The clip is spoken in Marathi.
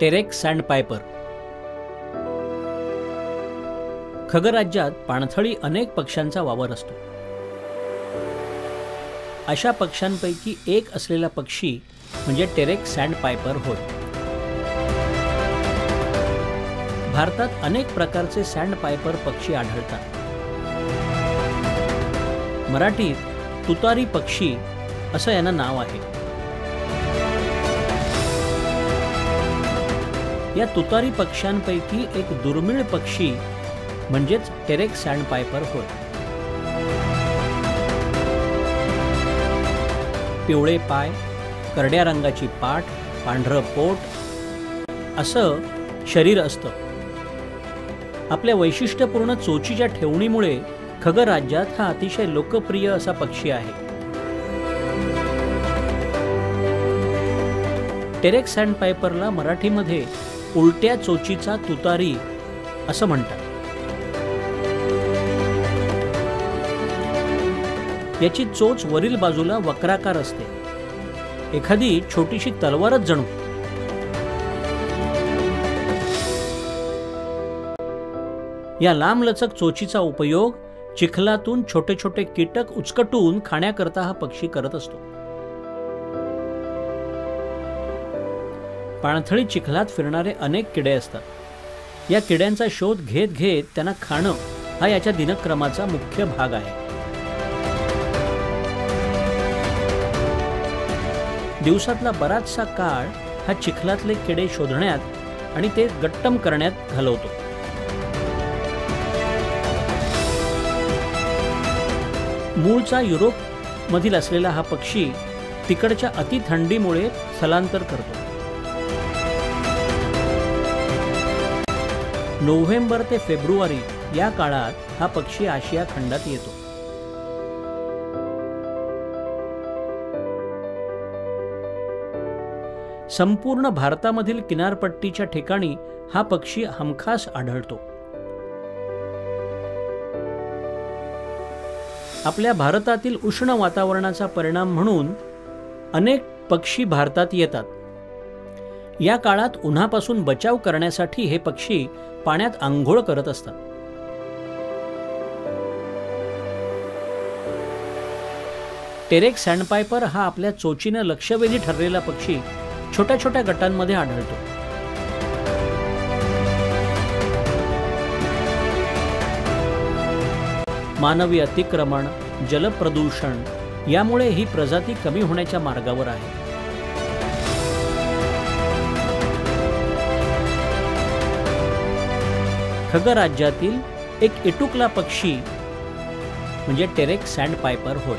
टेरेक सँडपायपर खगराज्यात पाणथळी अनेक पक्ष्यांचा वावर असतो. अशा पक्ष्यांपैकी एक असलेला पक्षी म्हणजे टेरेक सँडपायपर होय. भारतात अनेक प्रकारचे सँडपायपर पक्षी आढळतात. मराठीत तुतारी पक्षी असं यांना नाव आहे. या तुतारी पक्ष्यांपैकी एक दुर्मिळ पक्षी म्हणजेच टेरेक सँडपायपर होय. पिवळे पाय करड्या रंगाची पाठ पांढरं पोट असं शरीर असतं. आपल्या वैशिष्ट्यपूर्ण चोचीच्या ठेवणीमुळे खगर राज्यात हा अतिशय लोकप्रिय असा पक्षी आहे. टेरेक सँडपायपरला मराठीमध्ये उलट्या चोचीचा तुतारी असं म्हणतात. याची चोच वरील बाजूला वक्राकार असते. एखादी छोटीशी तलवारच जणू. या लांबलचक चोचीचा उपयोग चिखलातून छोटे छोटे कीटक उचकटून खाण्याकरता हा पक्षी करत असतो. पाणथळी चिखलात फिरणारे अनेक किडे असतात. या किड्यांचा शोध घेत घेत त्यांना खाणं हा याच्या दिनक्रमाचा मुख्य भाग आहे. दिवसातला बराचसा काळ हा चिखलातले किडे शोधण्यात आणि ते गट्टम करण्यात घालवतो. मूळचा युरोपमधील असलेला हा पक्षी तिकडच्या अतिथंडीमुळे स्थलांतर करतो. नोव्हेंबर ते फेब्रुवारी या काळात हा पक्षी आशिया खंडात येतो. संपूर्ण भारतामधील किनारपट्टीच्या ठिकाणी हा पक्षी हमखास आढळतो. आपल्या भारतातील उष्ण वातावरणाचा परिणाम म्हणून अनेक पक्षी भारतात येतात. या काळात उन्हापासून बचाव करण्यासाठी हे पक्षी पाण्यात आंघोळ करत असतात. टेरेक सँडपायपर हा आपल्या चोचीनं लक्षवेधी ठरलेला पक्षी छोट्या छोट्या गटांमध्ये आढळतो. मानवी अतिक्रमण जलप्रदूषण यामुळे ही प्रजाती कमी होण्याच्या मार्गावर आहे. खगराज्यातील एक इटुकला पक्षी म्हणजे टेरेक सँडपायपर होय.